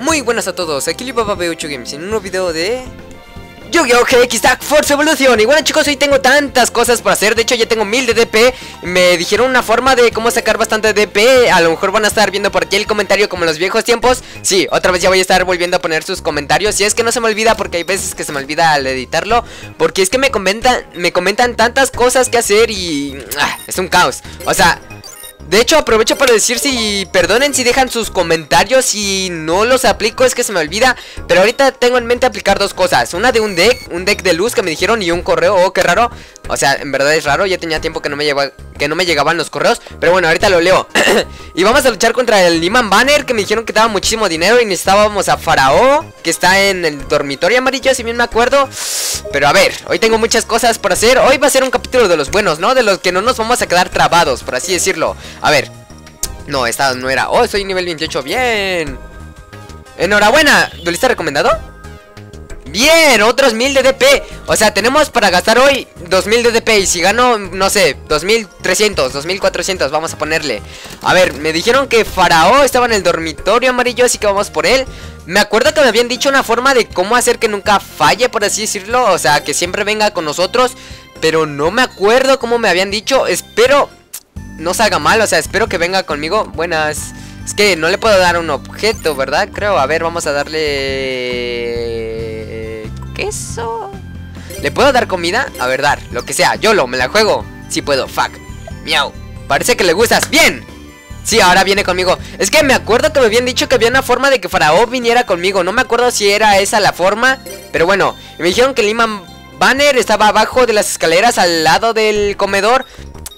Muy buenas a todos, aquí Libaba B8 Games en un nuevo video de... Yu-Gi-Oh! GX Tag Force Evolution. Y bueno chicos, hoy tengo tantas cosas por hacer De hecho ya tengo mil de DP Me dijeron una forma de cómo sacar bastante DP A lo mejor van a estar viendo por aquí el comentario como en los viejos tiempos. Sí, otra vez ya voy a estar volviendo a poner sus comentarios. Y es que no se me olvida porque hay veces que se me olvida al editarlo Porque es que me comentan, me comentan tantas cosas que hacer y... Ah, es un caos. O sea... De hecho, aprovecho para decir si perdonen si dejan sus comentarios y no los aplico, es que se me olvida. Pero ahorita tengo en mente aplicar dos cosas. Una de un deck, un deck de luz que me dijeron y un correo. Oh, qué raro. O sea, en verdad es raro, ya tenía tiempo que no me, que no me llegaban los correos. Pero bueno, ahorita lo leo. y vamos a luchar contra el Liman Banner, que me dijeron que daba muchísimo dinero y necesitábamos a Faraó, que está en el dormitorio amarillo, si bien me acuerdo. Pero a ver, hoy tengo muchas cosas por hacer. Hoy va a ser un capítulo de los buenos, ¿no? De los que no nos vamos a quedar trabados, por así decirlo. A ver. No, esta no era. Oh, soy nivel 28. Bien. Enhorabuena. ¿Duelista recomendado? Bien, otros 1000 de DP O sea, tenemos para gastar hoy 2000 de DP Y si gano, no sé, 2300, 2400 Vamos a ponerle. A ver, me dijeron que Faraó estaba en el dormitorio amarillo Así que vamos por él. Me acuerdo que me habían dicho una forma de cómo hacer que nunca falle, por así decirlo O sea, que siempre venga con nosotros Pero no me acuerdo cómo me habían dicho. Espero no salga mal, o sea, espero que venga conmigo. Buenas. Es que no le puedo dar un objeto, ¿verdad? Creo, a ver, vamos a darle queso. ¿Le puedo dar comida? A ver, dar, lo que sea. Yo lo, me la juego. Sí puedo, fuck. Miau. Parece que le gustas. ¡Bien! Sí, ahora viene conmigo. Es que me acuerdo que me habían dicho que había una forma de que Faraón viniera conmigo. No me acuerdo si era esa la forma. Pero bueno, me dijeron que el Liman Banner estaba abajo de las escaleras al lado del comedor.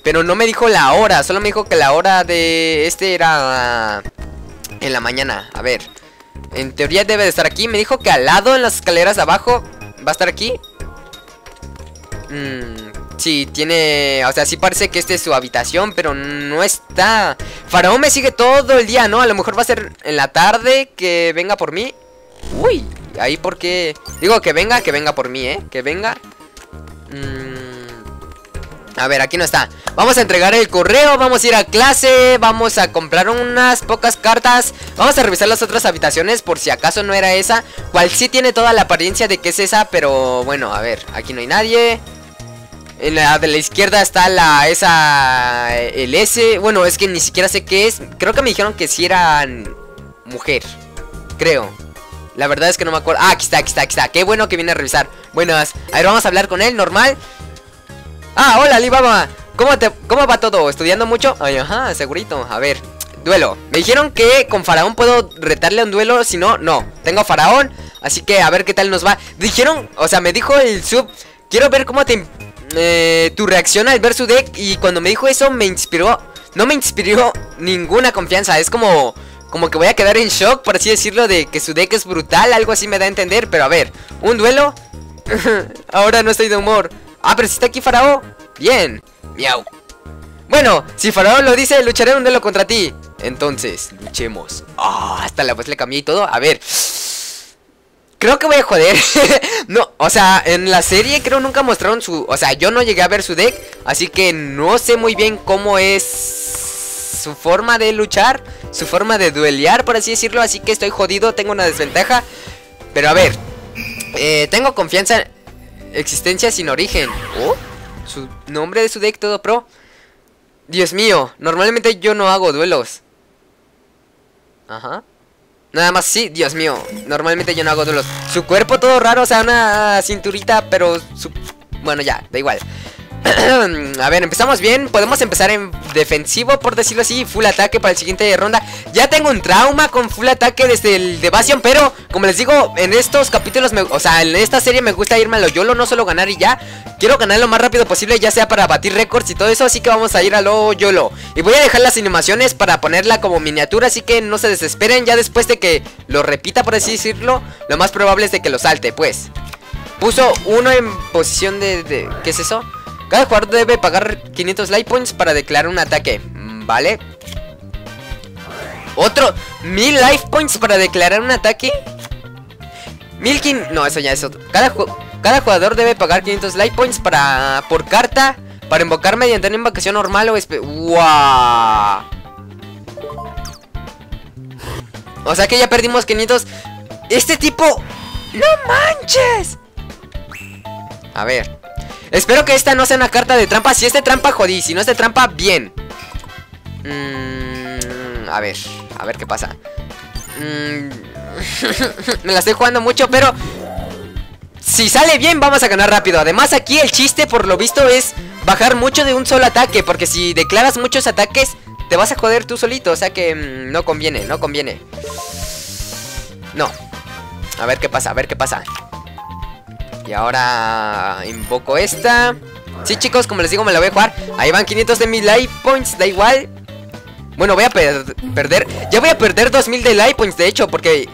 Pero no me dijo la hora. Solo me dijo que la hora de este era en la mañana. A ver. En teoría debe de estar aquí. Me dijo que al lado en las escaleras abajo va a estar aquí. Mmm, sí, tiene... O sea, sí parece que esta es su habitación, pero no está. Faraón me sigue todo el día, ¿no? A lo mejor va a ser en la tarde que venga por mí. Uy, ahí porque... Digo que venga, que venga por mí, ¿eh? Que venga. Mmm... A ver, aquí no está. Vamos a entregar el correo, vamos a ir a clase Vamos a comprar unas pocas cartas Vamos a revisar las otras habitaciones Por si acaso no era esa. Cual sí tiene toda la apariencia de que es esa Pero bueno, a ver, aquí no hay nadie. En la de la izquierda está la esa El S. Bueno, es que ni siquiera sé qué es. Creo que me dijeron que sí eran Mujer Creo. La verdad es que no me acuerdo. Ah, aquí está, aquí está, aquí está. Qué bueno que viene a revisar. Buenas A ver, vamos a hablar con él, normal Ah, hola Alibaba ¿Cómo, te, ¿Cómo va todo? ¿Estudiando mucho? Ay, ajá, segurito A ver, duelo Me dijeron que con Faraón puedo retarle un duelo Si no, no Tengo Faraón Así que a ver qué tal nos va Dijeron, o sea, me dijo el sub Quiero ver cómo te... Eh, tu reacción al ver su deck Y cuando me dijo eso me inspiró No me inspiró ninguna confianza Es como... Como que voy a quedar en shock, por así decirlo, de que su deck es brutal, algo así me da a entender, pero a ver, un duelo. Ahora no estoy de humor. Ah, pero si está aquí Faraón. Bien. Miau. Bueno, si Faraón lo dice, lucharé un duelo contra ti. Entonces, luchemos. Ah, hasta la voz le cambié y todo. A ver. Creo que voy a joder. no, o sea, en la serie creo nunca mostraron su... O sea, yo no llegué a ver su deck. Así que no sé muy bien cómo es su forma de luchar. Su forma de duelear, por así decirlo. Así que estoy jodido, tengo una desventaja. Pero a ver. Eh, tengo confianza Existencia sin origen. ¿Oh? Su nombre de su deck todo pro. Dios mío, normalmente yo no hago duelos. Ajá. Nada más sí, Dios mío. Normalmente yo no hago duelos. Su cuerpo todo raro, o sea, una cinturita, pero su... Bueno, ya, da igual. a ver, empezamos bien. Podemos empezar en defensivo, por decirlo así Full ataque para el siguiente ronda. Ya tengo un trauma con full ataque desde el Devasion Pero, como les digo, en estos capítulos O sea, en esta serie me gusta irme a lo YOLO No solo ganar y ya. Quiero ganar lo más rápido posible, ya sea para batir récords y todo eso Así que vamos a ir a lo YOLO. Y voy a dejar las animaciones para ponerla como miniatura Así que no se desesperen Ya después de que lo repita, por así decirlo Lo más probable es de que lo salte, pues. Puso uno en posición de... de ¿Qué es eso? Cada jugador debe pagar 500 life points para declarar un ataque. Mm, ¿Vale? Otro. ¿Mil life points para declarar un ataque? Milkin... No, eso ya es otro. Cada, cada jugador debe pagar 500 life points para por carta para invocar mediante una invocación normal o... ¡Wow! O sea que ya perdimos 500. Este tipo... ¡No manches! A ver. Espero que esta no sea una carta de trampa. Si es de trampa, jodí. Si no es de trampa, bien. Mm, a ver. A ver qué pasa. Mm, me la estoy jugando mucho, pero... Si sale bien, vamos a ganar rápido. Además, aquí el chiste, por lo visto, es bajar mucho de un solo ataque. Porque si declaras muchos ataques, te vas a joder tú solito. O sea que mm, no conviene, no conviene. No. A ver qué pasa, a ver qué pasa. Y ahora invoco esta. Sí, chicos, como les digo, me la voy a jugar. Ahí van 500 de mis life points, da igual. Bueno, voy a perder. Ya voy a perder 2000 de life points, de hecho, porque.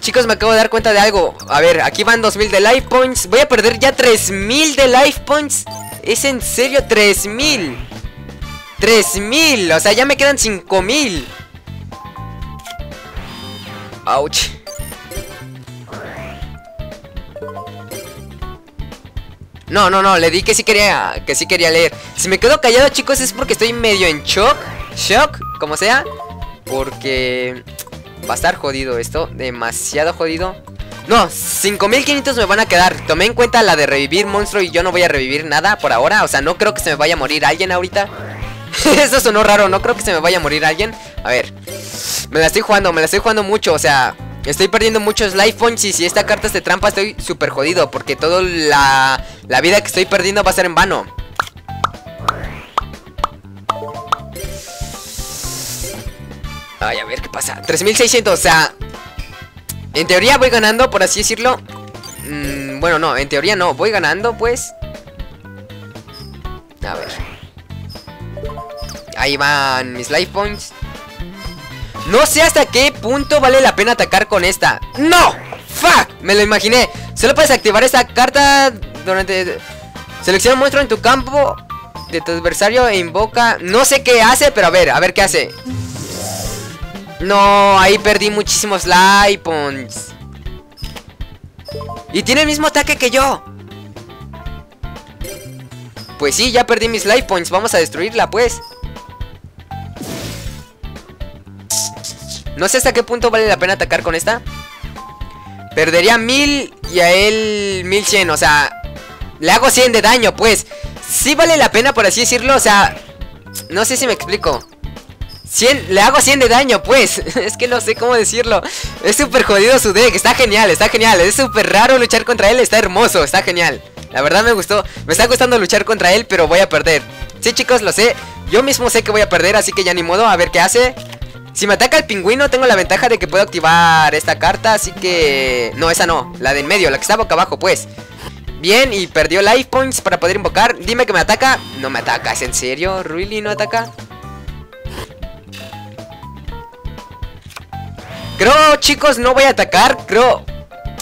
Chicos, me acabo de dar cuenta de algo. A ver, aquí van 2000 de life points. Voy a perder ya 3000 de life points. ¿Es en serio 3000? 3000, o sea, ya me quedan 5000. Ouch. No, no, no, le di que sí quería, que sí quería leer. Si me quedo callado, chicos, es porque estoy medio en shock. Shock, como sea. Porque va a estar jodido esto. Demasiado jodido. No, 5500 me van a quedar. Tomé en cuenta la de revivir monstruo y yo no voy a revivir nada por ahora. O sea, no creo que se me vaya a morir alguien ahorita. Eso sonó raro, no creo que se me vaya a morir alguien. A ver. Me la estoy jugando, me la estoy jugando mucho, o sea... Estoy perdiendo muchos life points y si esta carta es de trampa estoy súper jodido Porque toda la, la vida que estoy perdiendo va a ser en vano. Ay, a ver qué pasa. 3600, o sea En teoría voy ganando, por así decirlo. Mm, Bueno, no, en teoría no Voy ganando, pues. A ver. Ahí van mis life points. No sé hasta qué punto vale la pena atacar con esta. ¡No! ¡Fuck! Me lo imaginé. Solo puedes activar esta carta durante... Selecciona un monstruo en tu campo de tu adversario e invoca... No sé qué hace, pero a ver, a ver qué hace. No, ahí perdí muchísimos life points. Y tiene el mismo ataque que yo. Pues sí, ya perdí mis life points. Vamos a destruirla, pues No sé hasta qué punto vale la pena atacar con esta. Perdería mil y a él 1100, o sea, le hago 100 de daño, pues. Sí vale la pena, por así decirlo, o sea, no sé si me explico. 100, le hago 100 de daño, pues. es que no sé cómo decirlo. Es súper jodido su deck, está genial, está genial. Es súper raro luchar contra él, está hermoso, está genial. La verdad me gustó, me está gustando luchar contra él, pero voy a perder. Sí, chicos, lo sé. Yo mismo sé que voy a perder, así que ya ni modo, a ver qué hace. Si me ataca el pingüino tengo la ventaja de que puedo activar esta carta, así que... No, esa no, la de en medio, la que está boca abajo, pues. Bien, y perdió life points para poder invocar. Dime que me ataca. No me ataca, ¿es en serio? ¿Really no ataca? Creo, chicos, no voy a atacar. Creo...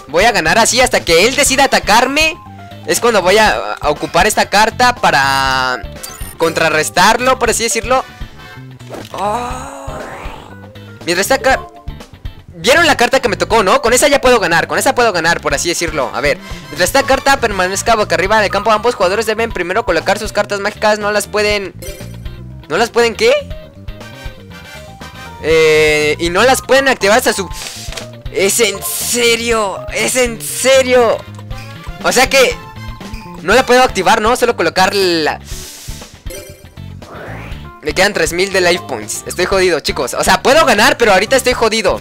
Voy a ganar así hasta que él decida atacarme. Es cuando voy a, ocupar esta carta para... Contrarrestarlo, por así decirlo. Oh. Mientras esta ¿Vieron la carta que me tocó, no? Con esa ya puedo ganar, con esa puedo ganar, por así decirlo A ver, mientras esta carta permanezca boca arriba del campo Ambos jugadores deben primero colocar sus cartas mágicas No las pueden... ¿No las pueden qué? Eh, y no las pueden activar hasta su... Es en serio, es en serio O sea que... No la puedo activar, ¿no? Solo colocar la... Me quedan 3000 de life points. Estoy jodido, chicos. O sea, puedo ganar, pero ahorita estoy jodido.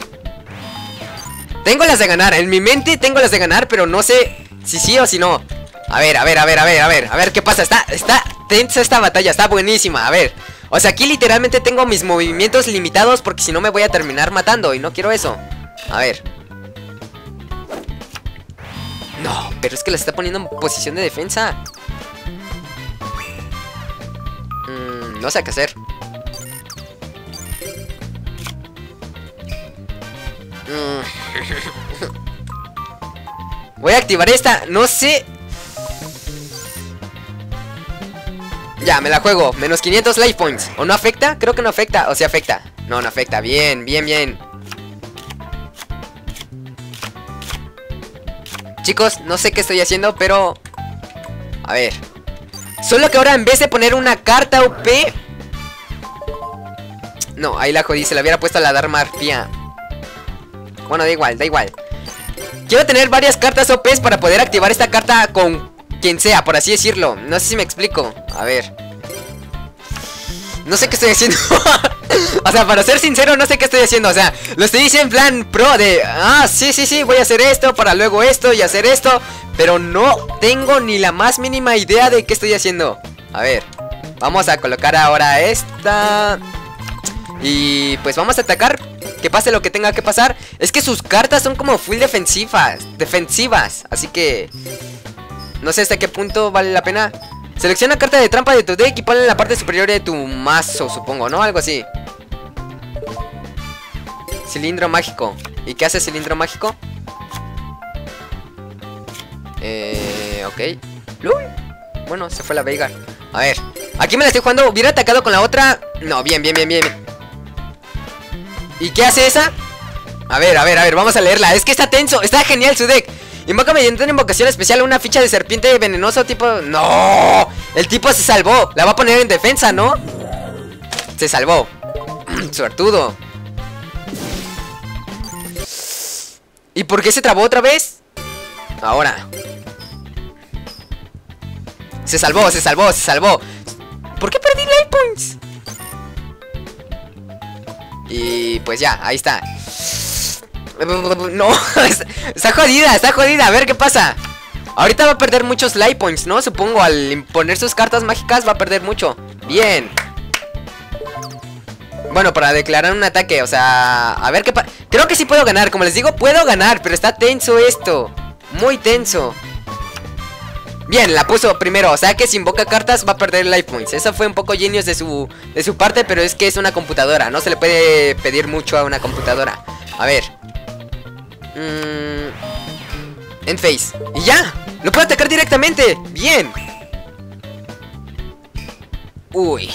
Tengo las de ganar. En mi mente tengo las de ganar, pero no sé si sí o si no. A ver, a ver, a ver, a ver, a ver. A ver qué pasa. Está, está tensa esta batalla. Está buenísima. A ver. O sea, aquí literalmente tengo mis movimientos limitados porque si no me voy a terminar matando. Y no quiero eso. A ver. No, pero es que la está poniendo en posición de defensa. No sé qué hacer. Mm. Voy a activar esta. No sé. Ya, me la juego. Menos 500 life points. ¿O no afecta? Creo que no afecta. O sí afecta. No, no afecta. Bien, bien, bien. Chicos, no sé qué estoy haciendo, pero... A ver. Solo que ahora en vez de poner una carta OP No, ahí la jodí, se la hubiera puesto a la Dharma Arpía. Bueno, da igual, da igual. Quiero tener varias cartas OPs para poder activar esta carta con quien sea, por así decirlo. No sé si me explico. A ver. No sé qué estoy haciendo. o sea, para ser sincero, no sé qué estoy haciendo. O sea, lo estoy diciendo en plan pro de... Ah, sí, sí, sí, voy a hacer esto, para luego esto y hacer esto. Pero no tengo ni la más mínima idea de qué estoy haciendo. A ver. Vamos a colocar ahora esta... Y pues vamos a atacar Que pase lo que tenga que pasar Es que sus cartas son como full defensivas Defensivas Así que No sé hasta qué punto vale la pena Selecciona carta de trampa de tu deck Y ponla en la parte superior de tu mazo Supongo, ¿no? Algo así Cilindro mágico. ¿Y qué hace cilindro mágico? Eh... Ok. Bueno, se fue la Veigar. A ver Aquí me la estoy jugando. Hubiera atacado con la otra. No, bien, bien, bien, bien. ¿Y qué hace esa? A ver, a ver, a ver, vamos a leerla. Es que está tenso, está genial su deck. Invoca mediante una invocación especial una ficha de serpiente venenoso tipo... ¡No! El tipo se salvó. La va a poner en defensa, ¿no? Se salvó. Suertudo ¿Y por qué se trabó otra vez? Ahora. Se salvó, se salvó, se salvó. ¿Por qué perdí life points? Y pues ya, ahí está. No, está jodida, está jodida, a ver qué pasa. Ahorita va a perder muchos life points, ¿no? Supongo, al imponer sus cartas mágicas va a perder mucho. Bien. Bueno, para declarar un ataque, o sea... A ver qué pasa Creo que sí puedo ganar, como les digo, puedo ganar Pero está tenso esto. Muy tenso. Bien, la puso primero, o sea que si invoca cartas va a perder life points. Eso fue un poco genius de su, de su parte, pero es que es una computadora. No se le puede pedir mucho a una computadora. A ver. Mmm, End phase Y ya, lo puedo atacar directamente. Bien. Uy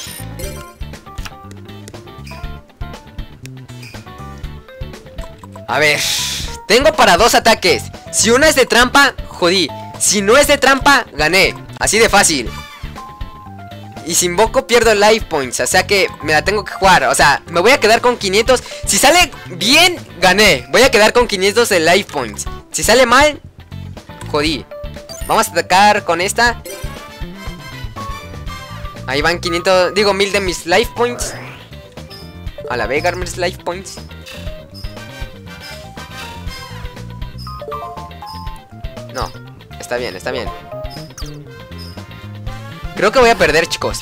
A ver Tengo para dos ataques Si una es de trampa, jodí si no es de trampa, gané. Así de fácil. Y si invoco pierdo life points. O sea que me la tengo que jugar. O sea, me voy a quedar con 500. Si sale bien, gané. Voy a quedar con 500 de life points. Si sale mal, jodí. Vamos a atacar con esta. Ahí van 500, digo 1000 de mis life points. A la vega mis life points. No, Está bien, está bien. Creo que voy a perder, chicos.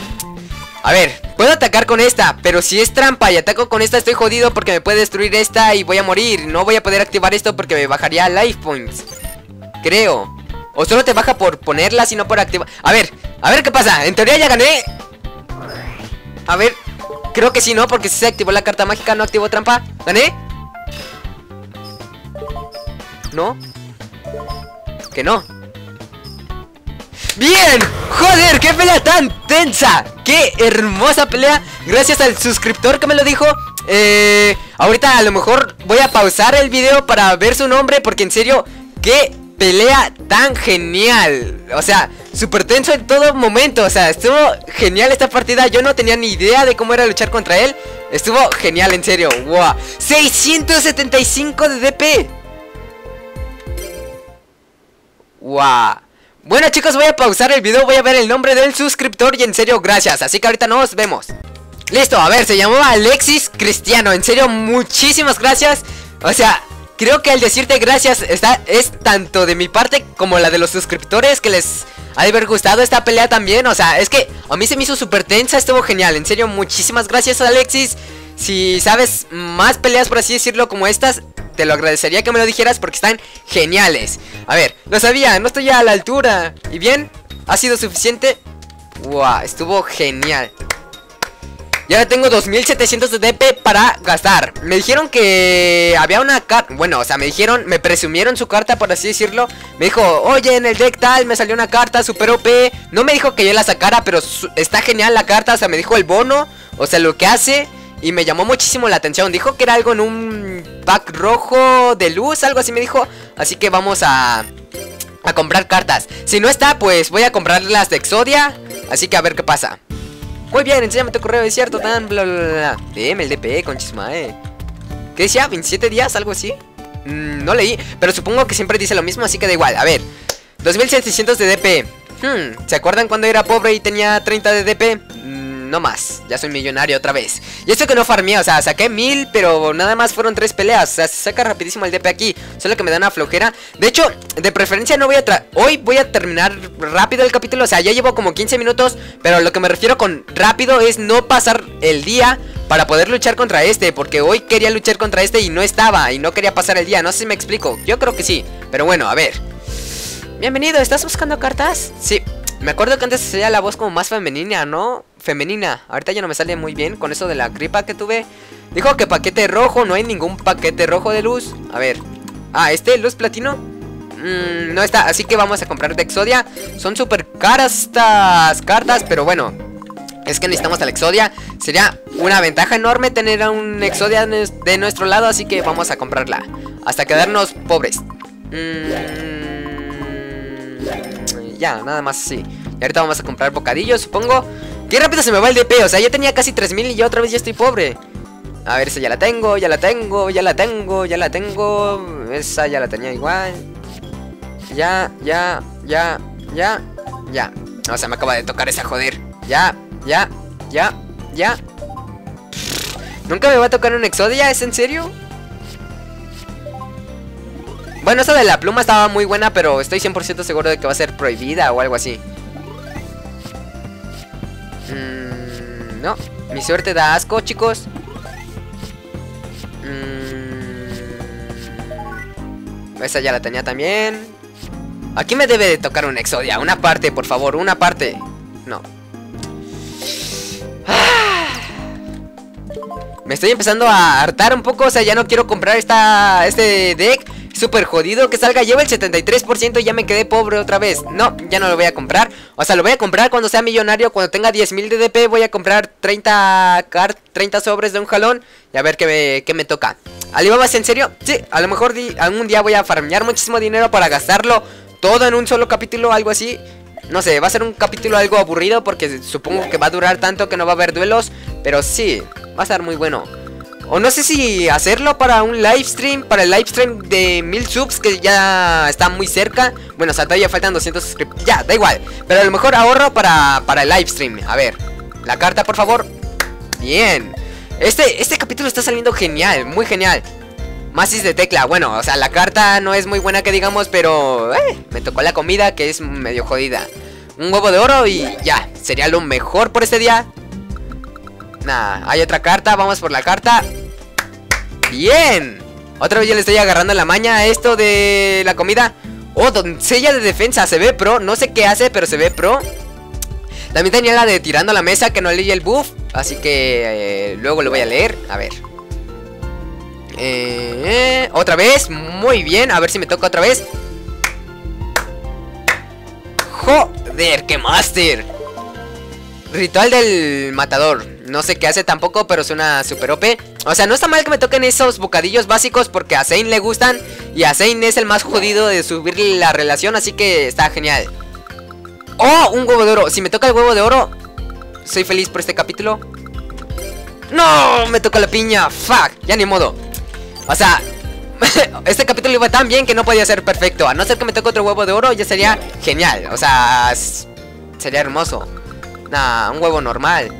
A ver, puedo atacar con esta, pero si es trampa y ataco con esta estoy jodido porque me puede destruir esta y voy a morir. No voy a poder activar esto porque me bajaría life points. Creo. O solo te baja por ponerla, sino por activar. A ver, a ver qué pasa. En teoría ya gané. A ver, creo que sí, ¿no? Porque si se activó la carta mágica, no activó trampa. ¿Gané? ¿No? Que no. ¡Bien! ¡Joder! ¡Qué pelea tan tensa! ¡Qué hermosa pelea! Gracias al suscriptor que me lo dijo Eh... Ahorita a lo mejor voy a pausar el video para ver su nombre Porque en serio, qué pelea tan genial O sea, súper tenso en todo momento O sea, estuvo genial esta partida Yo no tenía ni idea de cómo era luchar contra él Estuvo genial, en serio ¡Wow! 675 de DP ¡Wow! Bueno chicos, voy a pausar el video, voy a ver el nombre del suscriptor y en serio, gracias. Así que ahorita nos vemos. Listo, a ver, se llamaba Alexis Cristiano. En serio, muchísimas gracias. O sea, creo que al decirte gracias está, es tanto de mi parte como la de los suscriptores que les ha de haber gustado esta pelea también. O sea, es que a mí se me hizo súper tensa, estuvo genial. En serio, muchísimas gracias Alexis. Si sabes más peleas, por así decirlo, como estas, te lo agradecería que me lo dijeras porque están geniales. A ver, lo sabía, no estoy a la altura. ¿Y bien? ¿Ha sido suficiente? Wow, estuvo genial. Y ahora tengo 2700 de DP para gastar. Me dijeron que había una carta. Bueno, o sea, me dijeron, me presumieron su carta, por así decirlo. Me dijo, oye, en el deck tal me salió una carta super OP. No me dijo que yo la sacara, pero está genial la carta. O sea, me dijo el bono, o sea, lo que hace. Y me llamó muchísimo la atención. Dijo que era algo en un pack rojo de luz, algo así me dijo. Así que vamos a, a comprar cartas. Si no está, pues voy a comprar las de Exodia. Así que a ver qué pasa. Muy bien, enséñame tu correo, es cierto, tan bla bla bla. DM el DP, con chismae. ¿Qué decía? ¿27 días? ¿Algo así? Mm, no leí, pero supongo que siempre dice lo mismo, así que da igual. A ver, 2700 de DP. Hmm, ¿se acuerdan cuando era pobre y tenía 30 de DP? No más, ya soy millonario otra vez. Y esto que no farmé, o sea, saqué 1000, pero nada más fueron 3 peleas. O sea, se saca rapidísimo el DP aquí, solo que me da una flojera. De hecho, de preferencia no voy a... Hoy voy a terminar rápido el capítulo, o sea, ya llevo como 15 minutos, pero lo que me refiero con rápido es no pasar el día para poder luchar contra este, porque hoy quería luchar contra este y no estaba, y no quería pasar el día, no sé si me explico, yo creo que sí, pero bueno, a ver. Bienvenido, ¿estás buscando cartas? Sí, me acuerdo que antes se la voz como más femenina, ¿no? Femenina, ahorita ya no me sale muy bien con eso de la gripa que tuve. Dijo que paquete rojo, no hay ningún paquete rojo de luz. A ver, ah, este, luz platino. Mmm, no está, así que vamos a comprar de Exodia. Son súper caras estas cartas, pero bueno, es que necesitamos al Exodia. Sería una ventaja enorme tener a un Exodia de nuestro lado, así que vamos a comprarla. Hasta quedarnos pobres. Mm, ya, nada más así. Y ahorita vamos a comprar bocadillos, supongo. Qué rápido se me va el DP, o sea, ya tenía casi 3000 y yo otra vez ya estoy pobre. A ver, esa ya la tengo, ya la tengo, ya la tengo, ya la tengo. Esa ya la tenía igual. Ya, ya, ya, ya, ya. O sea, me acaba de tocar esa joder. Ya, ya, ya, ya. ¿Nunca me va a tocar un Exodia? ¿Es en serio? Bueno, esa de la pluma estaba muy buena, pero estoy 100% seguro de que va a ser prohibida o algo así. Mm, no, mi suerte da asco, chicos. Mm, esa ya la tenía también. Aquí me debe de tocar un Exodia. Una parte, por favor, una parte. No, Me estoy empezando a hartar un poco, o sea, ya no quiero comprar esta, este deck Súper jodido que salga, llevo el 73% y ya me quedé pobre otra vez No, ya no lo voy a comprar O sea, lo voy a comprar cuando sea millonario Cuando tenga 10.000 de DP voy a comprar 30 cart 30 sobres de un jalón Y a ver qué me, qué me toca ¿Alibaba en serio? Sí, a lo mejor algún día voy a farmear muchísimo dinero para gastarlo Todo en un solo capítulo, algo así no sé, va a ser un capítulo algo aburrido porque supongo que va a durar tanto que no va a haber duelos, pero sí, va a ser muy bueno. O no sé si hacerlo para un live stream, para el live stream de 1000 subs que ya está muy cerca. Bueno, o sea, todavía faltan 200 suscriptores. Ya, da igual. Pero a lo mejor ahorro para, para el live stream. A ver, la carta, por favor. Bien. Este, este capítulo está saliendo genial, muy genial. Masis de tecla, bueno, o sea, la carta no es muy buena que digamos, pero eh, me tocó la comida que es medio jodida. Un huevo de oro y ya, sería lo mejor por este día. Hay otra carta, vamos por la carta. Bien. Otra vez ya le estoy agarrando la maña a esto de la comida. Oh, doncella de defensa, se ve pro. No sé qué hace, pero se ve pro. También tenía la de tirando la mesa que no leí el buff. Así que eh, luego lo voy a leer. A ver. Eh, otra vez, muy bien, a ver si me toca otra vez Joder, qué master Ritual del matador No sé qué hace tampoco, pero suena super OP O sea, no está mal que me toquen esos bocadillos básicos Porque a Zane le gustan Y a Zane es el más jodido de subirle la relación Así que está genial ¡Oh! Un huevo de oro Si me toca el huevo de oro Soy feliz por este capítulo ¡No! Me toca la piña ¡Fuck! Ya ni modo o sea, este capítulo iba tan bien que no podía ser perfecto. A no ser que me toque otro huevo de oro, ya sería genial. O sea, sería hermoso. Nah, un huevo normal.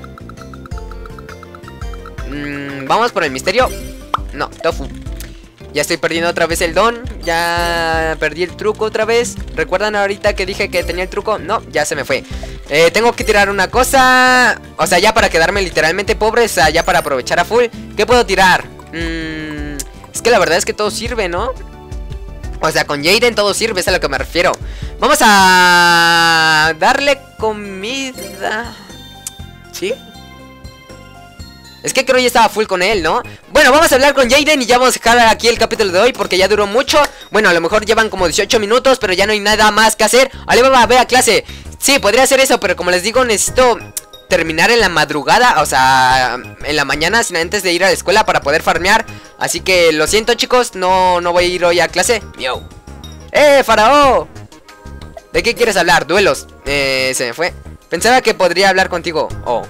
Mm, Vamos por el misterio. No, tofu. Ya estoy perdiendo otra vez el don. Ya perdí el truco otra vez. ¿Recuerdan ahorita que dije que tenía el truco? No, ya se me fue. Eh, tengo que tirar una cosa. O sea, ya para quedarme literalmente pobre. O sea, ya para aprovechar a full. ¿Qué puedo tirar? Mmm que la verdad es que todo sirve, ¿no? O sea, con Jaden todo sirve, es a lo que me refiero. Vamos a darle comida. ¿Sí? Es que creo que ya estaba full con él, ¿no? Bueno, vamos a hablar con Jaden y ya vamos a dejar aquí el capítulo de hoy porque ya duró mucho. Bueno, a lo mejor llevan como 18 minutos, pero ya no hay nada más que hacer. va a ver a clase. Sí, podría hacer eso, pero como les digo, necesito terminar en la madrugada, o sea, en la mañana sin antes de ir a la escuela para poder farmear. Así que lo siento chicos, no, no voy a ir hoy a clase. Miau. ¡Eh, faraón! ¿De qué quieres hablar? Duelos. Eh, se me fue. Pensaba que podría hablar contigo. Oh.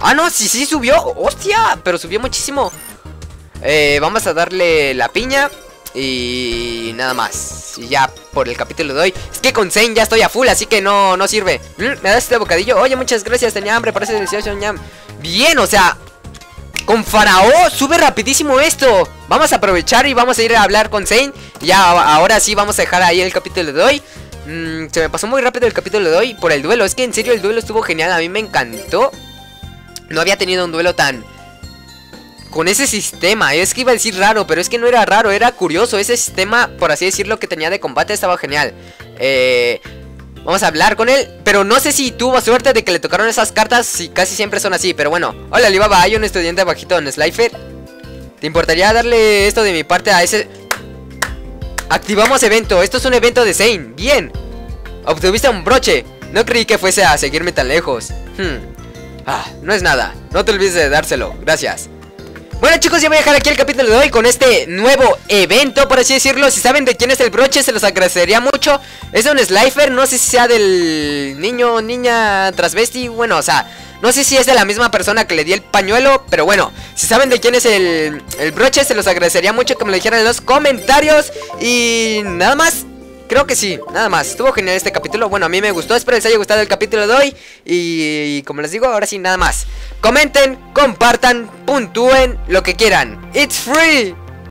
Ah, no, sí, sí subió. Hostia, pero subió muchísimo. Eh, vamos a darle la piña. Y nada más. Y ya por el capítulo de hoy. Es que con Zane ya estoy a full, así que no, no sirve. Mm, ¿Me das este bocadillo? Oye, muchas gracias, tenía hambre, parece delicioso, ñam. Bien, o sea, con Faraó sube rapidísimo esto. Vamos a aprovechar y vamos a ir a hablar con Zane. Ya, ahora sí vamos a dejar ahí el capítulo de hoy. Mm, se me pasó muy rápido el capítulo de hoy por el duelo. Es que en serio el duelo estuvo genial. A mí me encantó. No había tenido un duelo tan... Con ese sistema, es que iba a decir raro, pero es que no era raro, era curioso. Ese sistema, por así decirlo, que tenía de combate estaba genial. Eh, Vamos a hablar con él, pero no sé si tuvo suerte de que le tocaron esas cartas, si casi siempre son así, pero bueno. Hola Alibaba, hay un estudiante bajito en Slifer. ¿Te importaría darle esto de mi parte a ese...? Activamos evento, esto es un evento de Zane, bien. Obtuviste un broche, no creí que fuese a seguirme tan lejos. Hmm. Ah, no es nada, no te olvides de dárselo, gracias. Bueno chicos, ya voy a dejar aquí el capítulo de hoy con este nuevo evento, por así decirlo. Si saben de quién es el broche, se los agradecería mucho. Es un Slifer, no sé si sea del niño, niña, transvesti Bueno, o sea, no sé si es de la misma persona que le di el pañuelo Pero bueno, si saben de quién es el, el broche, se los agradecería mucho que me lo dijeran en los comentarios. Y nada más Creo que sí, nada más, estuvo genial este capítulo. Bueno, a mí me gustó, espero les haya gustado el capítulo de hoy. Y, como les digo, ahora sí, nada más. Comenten, compartan, puntúen, lo que quieran. It's free